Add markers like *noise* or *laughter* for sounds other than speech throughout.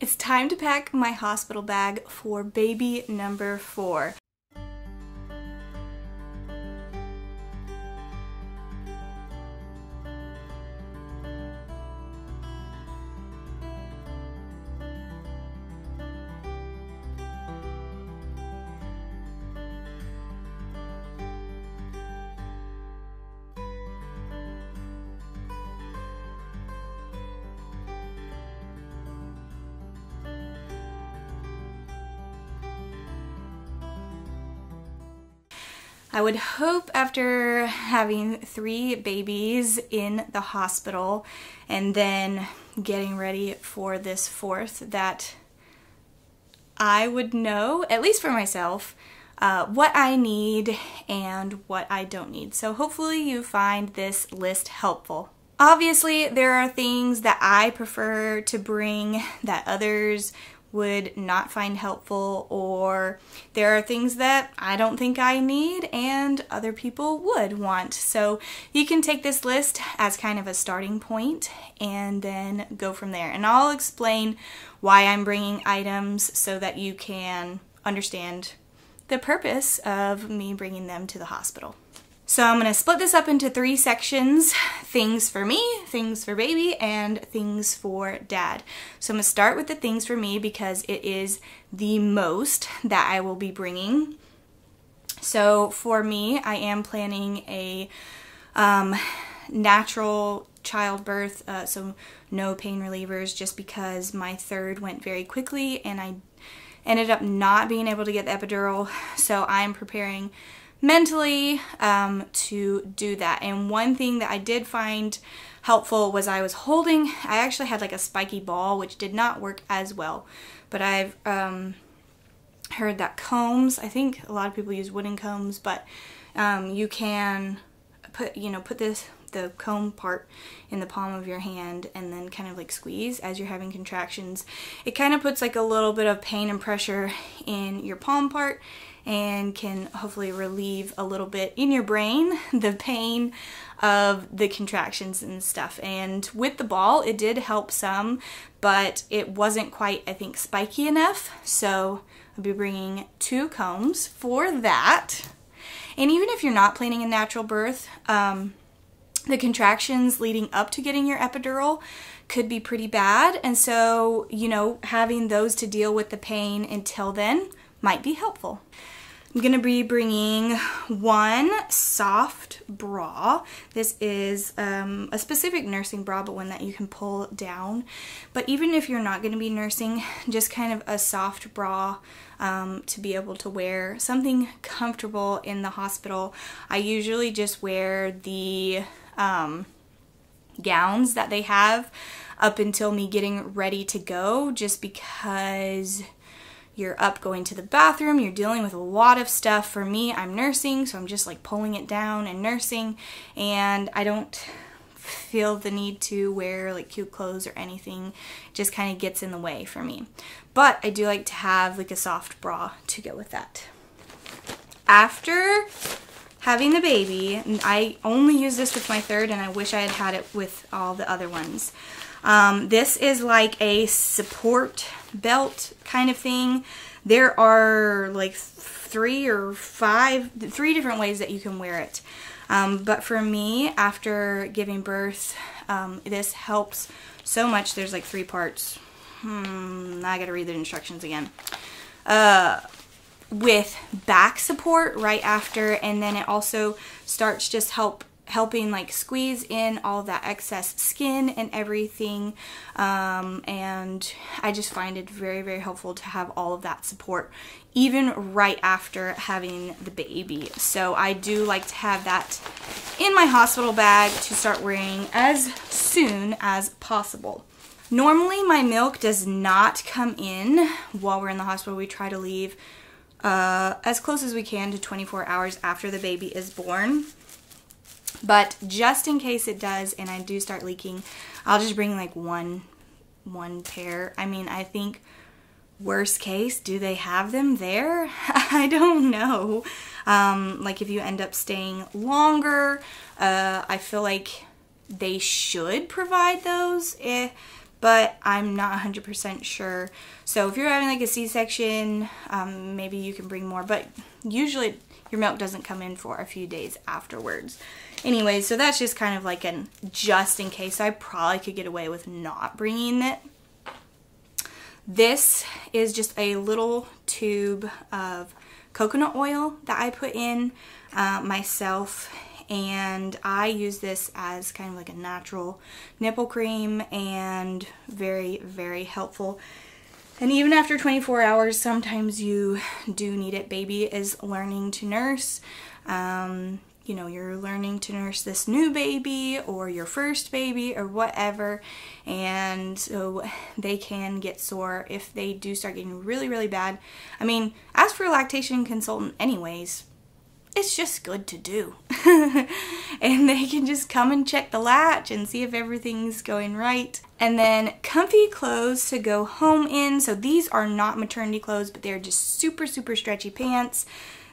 It's time to pack my hospital bag for baby number four. I would hope after having three babies in the hospital and then getting ready for this fourth that I would know, at least for myself, uh, what I need and what I don't need. So hopefully you find this list helpful. Obviously, there are things that I prefer to bring that others would not find helpful, or there are things that I don't think I need and other people would want. So you can take this list as kind of a starting point and then go from there. And I'll explain why I'm bringing items so that you can understand the purpose of me bringing them to the hospital. So I'm to split this up into three sections, things for me, things for baby, and things for dad. So I'm to start with the things for me because it is the most that I will be bringing. So for me, I am planning a um, natural childbirth, uh, so no pain relievers, just because my third went very quickly and I ended up not being able to get the epidural. So I'm preparing mentally um, to do that. And one thing that I did find helpful was I was holding, I actually had like a spiky ball, which did not work as well. But I've um, heard that combs, I think a lot of people use wooden combs, but um, you can put, you know, put this the comb part in the palm of your hand and then kind of like squeeze as you're having contractions. It kind of puts like a little bit of pain and pressure in your palm part and can hopefully relieve a little bit in your brain *laughs* the pain of the contractions and stuff. And with the ball, it did help some, but it wasn't quite, I think, spiky enough. So I'll be bringing two combs for that. And even if you're not planning a natural birth, um, the contractions leading up to getting your epidural could be pretty bad. And so, you know, having those to deal with the pain until then might be helpful. I'm going to be bringing one soft bra. This is um, a specific nursing bra, but one that you can pull down. But even if you're not going to be nursing, just kind of a soft bra um, to be able to wear something comfortable in the hospital. I usually just wear the um, gowns that they have up until me getting ready to go just because you're up going to the bathroom, you're dealing with a lot of stuff. For me, I'm nursing, so I'm just like pulling it down and nursing, and I don't feel the need to wear like cute clothes or anything. It just kind of gets in the way for me. But I do like to have like a soft bra to go with that. After having the baby, I only use this with my third and I wish I had had it with all the other ones. Um, this is like a support belt kind of thing. There are like three or five, three different ways that you can wear it. Um, but for me, after giving birth, um, this helps so much. There's like three parts. Hmm, I gotta read the instructions again. Uh, with back support right after, and then it also starts just help helping like squeeze in all that excess skin and everything um, and I just find it very very helpful to have all of that support even right after having the baby. So I do like to have that in my hospital bag to start wearing as soon as possible. Normally my milk does not come in while we're in the hospital. We try to leave uh, as close as we can to 24 hours after the baby is born but just in case it does and I do start leaking, I'll just bring like one one pair. I mean, I think worst case, do they have them there? *laughs* I don't know. Um, like if you end up staying longer, uh, I feel like they should provide those. Eh, but I'm not 100% sure. So if you're having like a C-section, um, maybe you can bring more, but usually your milk doesn't come in for a few days afterwards. Anyway, so that's just kind of like an just in case. I probably could get away with not bringing it. This is just a little tube of coconut oil that I put in uh, myself and I use this as kind of like a natural nipple cream and very very helpful and even after 24 hours sometimes you do need it. Baby is learning to nurse. Um, you know you're learning to nurse this new baby or your first baby or whatever. And so they can get sore if they do start getting really really bad. I mean as for a lactation consultant anyways it's just good to do. *laughs* and they can just come and check the latch and see if everything's going right. And then comfy clothes to go home in. So these are not maternity clothes, but they're just super, super stretchy pants.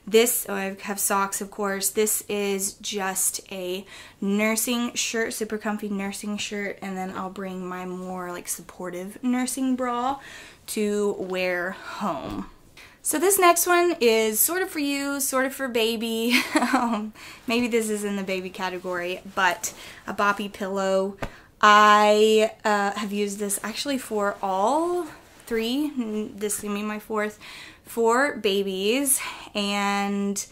This, oh, I have socks, of course. This is just a nursing shirt, super comfy nursing shirt. And then I'll bring my more like supportive nursing bra to wear home. So this next one is sort of for you, sort of for baby. *laughs* um, maybe this is in the baby category, but a boppy pillow. I uh, have used this actually for all three, this is gonna be my fourth, for babies. And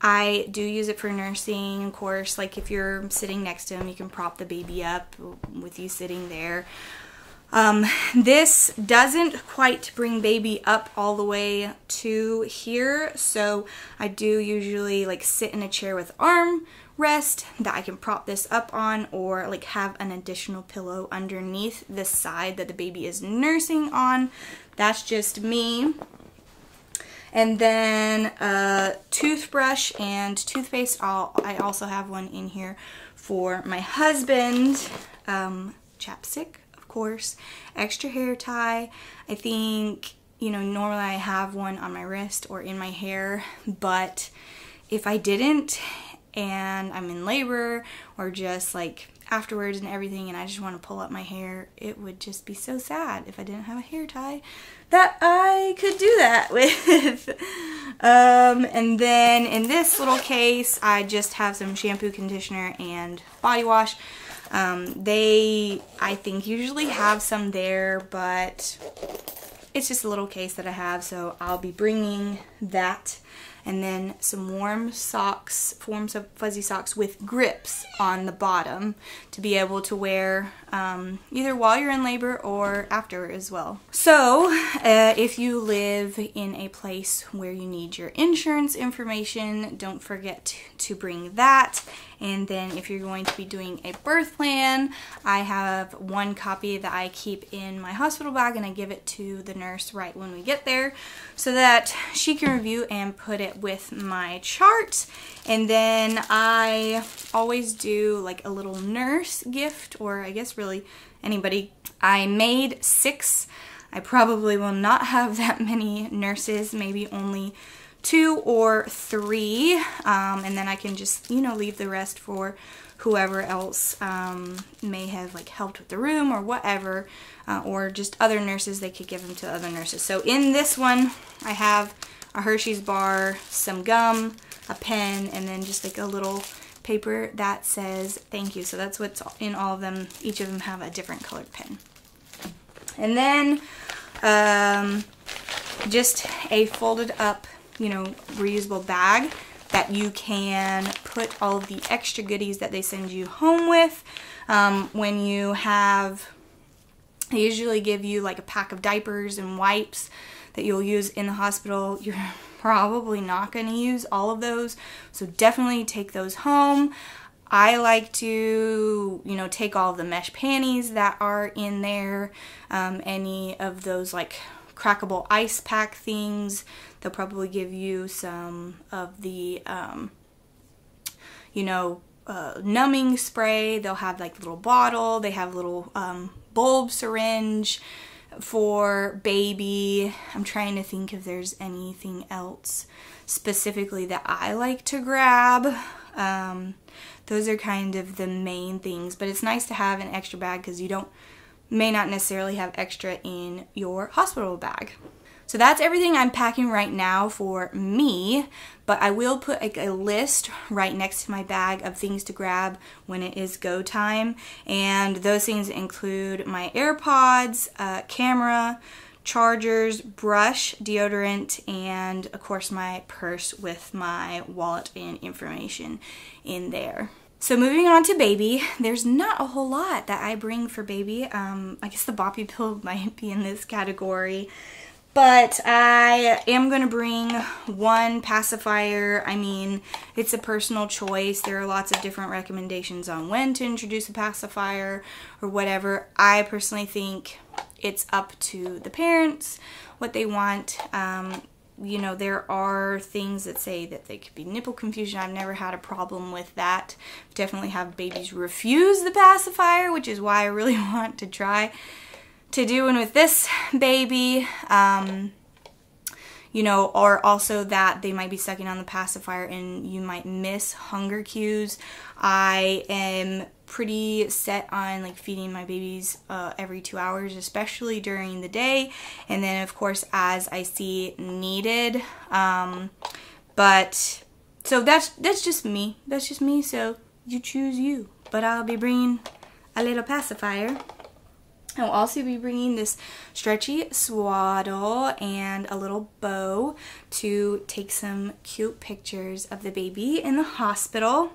I do use it for nursing, of course, like if you're sitting next to him, you can prop the baby up with you sitting there. Um, this doesn't quite bring baby up all the way to here, so I do usually like sit in a chair with arm rest that I can prop this up on or like have an additional pillow underneath the side that the baby is nursing on. That's just me. And then a toothbrush and toothpaste. I'll, I also have one in here for my husband. Um, chapstick course. Extra hair tie. I think, you know, normally I have one on my wrist or in my hair, but if I didn't and I'm in labor or just like afterwards and everything and I just want to pull up my hair, it would just be so sad if I didn't have a hair tie that I could do that *laughs* with. um, and then in this little case, I just have some shampoo, conditioner, and body wash. Um, they, I think, usually have some there, but it's just a little case that I have, so I'll be bringing that and then some warm socks, forms of fuzzy socks with grips on the bottom to be able to wear um, either while you're in labor or after as well. So uh, if you live in a place where you need your insurance information, don't forget to bring that. And then if you're going to be doing a birth plan, I have one copy that I keep in my hospital bag and I give it to the nurse right when we get there so that she can review and put it with my chart. And then I always do like a little nurse gift, or I guess really anybody. I made six. I probably will not have that *laughs* many nurses, maybe only two or three. Um, and then I can just, you know, leave the rest for whoever else um, may have like helped with the room or whatever uh, or just other nurses they could give them to other nurses. So in this one I have a Hershey's bar some gum a pen and then just like a little paper that says thank you. So that's what's in all of them. Each of them have a different colored pen. And then um, just a folded up you know reusable bag that you can put all of the extra goodies that they send you home with. Um, when you have, they usually give you like a pack of diapers and wipes that you'll use in the hospital. *laughs* You're probably not going to use all of those, so definitely take those home. I like to, you know, take all the mesh panties that are in there, um, any of those like crackable ice pack things. They'll probably give you some of the, um, you know, uh, numbing spray. They'll have like little bottle. They have little um, bulb syringe for baby. I'm trying to think if there's anything else specifically that I like to grab. Um, those are kind of the main things, but it's nice to have an extra bag because you don't may not necessarily have extra in your hospital bag. So that's everything I'm packing right now for me, but I will put like a list right next to my bag of things to grab when it is go time. And those things include my AirPods, uh, camera, chargers, brush, deodorant, and of course my purse with my wallet and information in there. So moving on to baby, there's not a whole lot that I bring for baby. Um, I guess the boppy pill *laughs* might be in this category. But I am going to bring one pacifier. I mean, it's a personal choice. There are lots of different recommendations on when to introduce a pacifier or whatever. I personally think it's up to the parents what they want. Um, you know, there are things that say that they could be nipple confusion. I've never had a problem with that. Definitely have babies refuse the pacifier, which is why I really *laughs* want to try to do one with this baby um, you know or also that they might be sucking on the pacifier and you might miss hunger cues. I am pretty set on like feeding my babies uh, every two hours especially during the day. And then of course as i see needed um, but so that's that's just me. That's just me. So you choose you. But i'll be bringing a little pacifier I'll also be bringing this stretchy swaddle and a little bow to take some cute pictures of the baby in the hospital.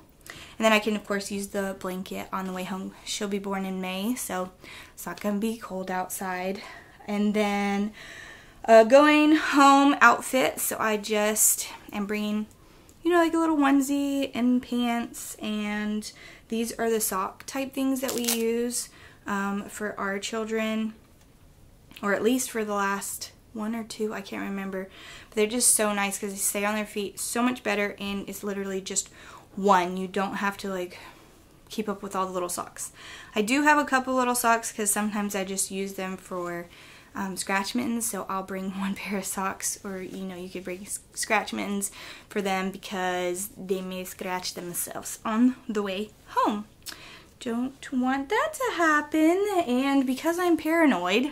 And then I can, of course, use the blanket on the way home. She'll be born in May, so it's not going to be cold outside. And then uh, going home outfit, so I just am bringing, you know, like a little onesie and pants. And these are the sock type things that we use um, for our children, or at least for the last one or two, I can't remember. But they're just so nice because they stay on their feet so much better, and it's literally just one. You don't have to like keep up with all the little socks. I do have a couple little socks because sometimes I just use them for um, scratch mittens, so I'll bring *laughs* one pair of socks, or you know, you could bring scratch mittens for them because they may scratch themselves on the way home don't want that to happen. And because I'm paranoid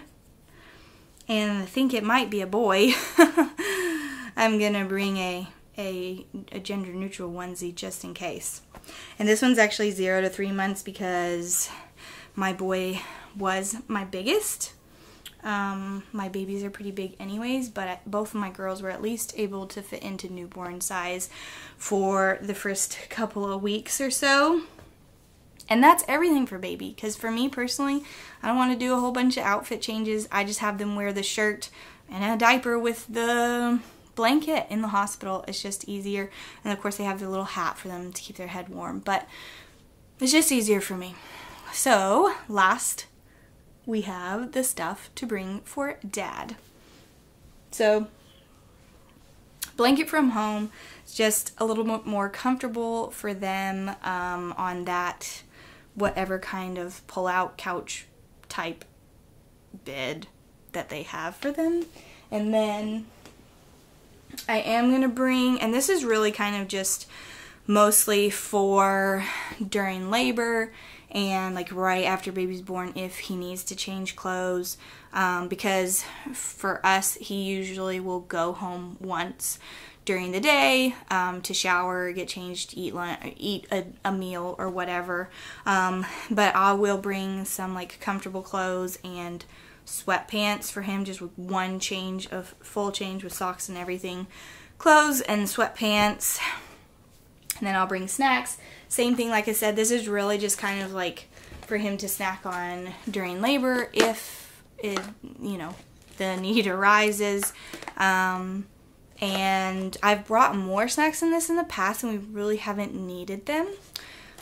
and think it might be a boy, *laughs* I'm gonna bring a, a, a gender neutral onesie just in case. And this one's actually zero to three months because my boy was my biggest. Um, my babies are pretty big anyways, but both of my girls were at least able to fit into newborn size for the first couple of weeks or so. And that's everything for baby. Because for me personally, I don't want to do a whole bunch of outfit changes. I just have them wear the shirt and a diaper with the blanket in the hospital. It's just easier. And of course, they have the little hat for them to keep their head warm. But it's just easier for me. So, last, we have the stuff to bring for dad. So, blanket from home. Just a little bit more comfortable for them um, on that whatever kind of pull out couch type bed that they have for them. And then I am going to bring, and this is really kind of just mostly for during labor and like right after baby's born if he needs to change clothes um, because for us he usually will go home once during the day um, to shower, get changed, eat lunch, eat a, a meal or whatever. Um, but I will bring some like comfortable clothes and sweatpants for him, just with one change of full change with socks and everything, clothes and sweatpants. And then I'll bring snacks. Same thing, like I said, this is really just kind of like for him to snack on during labor if it, you know, the need arises. Um, and I've brought more snacks than this in the past and we really haven't needed them.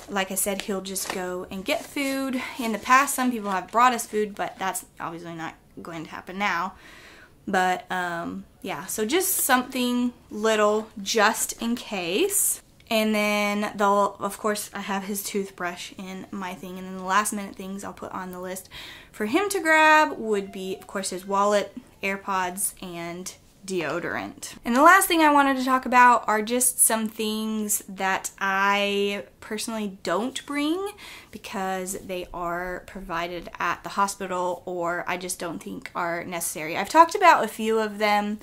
Like I said, he'll just go and get food. In the past, some people have brought us food, but that's obviously not going to happen now. But um, yeah, so just something little just in case. And then they'll, of course, I have his toothbrush in my thing. And then the last minute things I'll put on the list for him to grab would be, of course, his wallet, AirPods, and deodorant. And the last thing I wanted to talk about are just some things that I personally don't bring because they are provided at the hospital or I just don't think are necessary. I've talked about a few of them,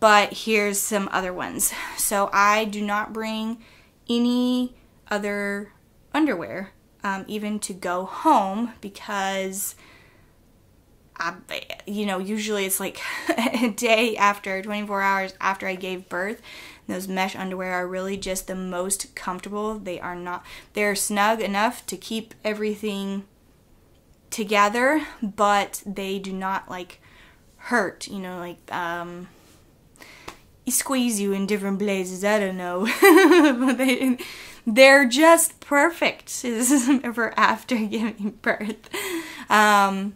but here's some other ones. So I do not bring any other underwear, um, even to go home, because You know, usually it's like *laughs* a day after, 24 hours after I gave birth. Those mesh underwear are really just the most comfortable. They are not, they're snug enough to keep everything together, but they do not like hurt, you know, like, um, squeeze you in different places. I don't know. *laughs* but they, they're just perfect This *laughs* is for after giving birth. Um,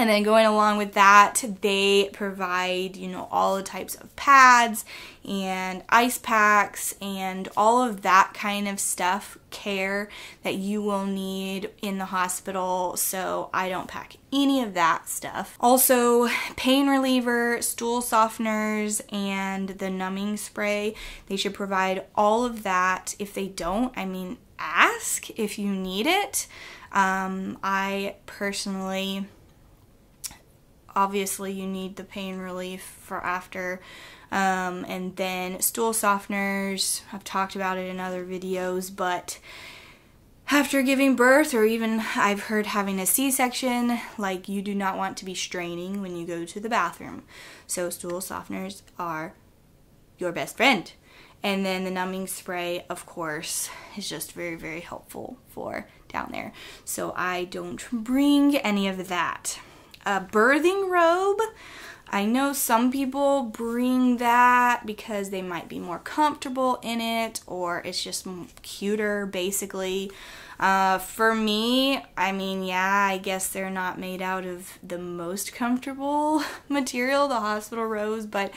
and then going along with that, they provide, you know, all the types of pads and ice packs and all of that kind of stuff, care that you will need in the hospital. So I don't pack any of that stuff. Also, pain reliever, stool softeners, and the numbing spray. They should provide all of that. If they don't, I mean, ask if you need it. Um, I personally obviously you need the pain relief for after. Um, and then stool softeners, I've talked about it in other videos, but after giving birth, or even I've heard having a C section, like you do not want to be straining when you go to the bathroom. So, stool softeners are your best friend. And then the numbing spray, of course, is just very, very helpful for down there. So, I don't bring any of that a birthing robe. I know some people bring that because they might be more comfortable in it or it's just cuter, basically. Uh, for me, I mean, yeah, I guess they're not made out of the most comfortable *laughs* material, the hospital robes, but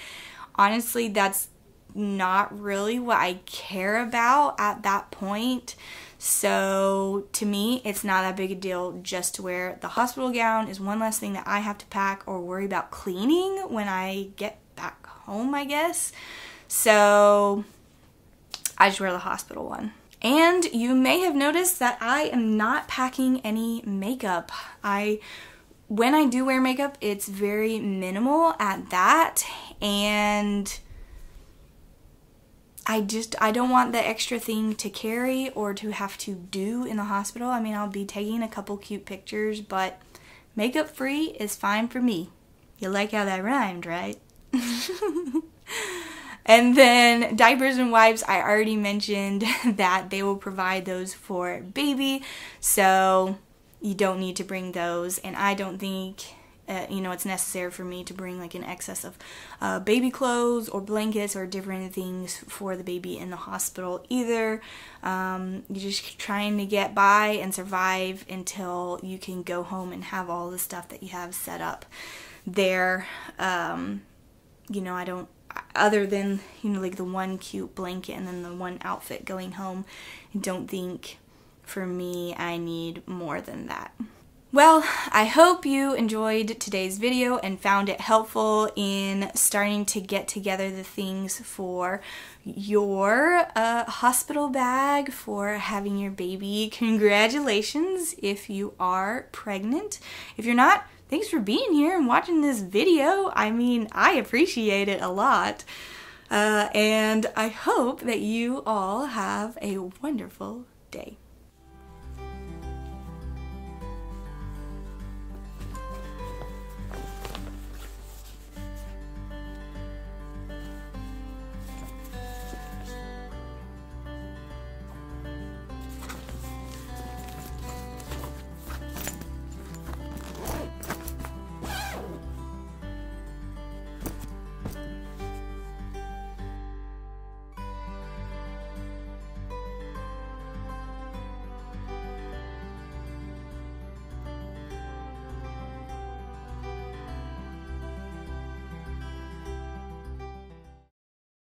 honestly, that's not really what I care about at that point. So to me, it's not that big a deal just to wear the hospital gown is one less thing that I have to pack or worry about cleaning when I get back home, I guess. So I just wear the hospital one. And you may have noticed that I am not packing any makeup. I when I do wear makeup, it's very minimal at that and I just I don't want the extra thing to carry or to have to do in the hospital. I mean, I'll be taking a couple cute pictures, but makeup free is fine for me. You like how that rhymed, right? *laughs* and then diapers and wipes, I already mentioned *laughs* that they will provide those for baby, so you don't need to bring those. And I don't think uh, you know, it's necessary for me to bring like an excess of uh, baby clothes or blankets or different things for the baby in the hospital either. Um, you're just trying to get by and survive until you can go home and have all the stuff that you have set up there. Um, you know, I don't, other than, you know, like the one cute blanket and then the one outfit going home, I don't think for me I need more than that. Well, I hope you enjoyed today's video and found it helpful in starting to get together the things for your uh, hospital bag for having your baby. Congratulations if you are pregnant. If you're not, thanks for being here and watching this video. I mean, I appreciate it a lot. Uh, and I hope that you all have a wonderful day.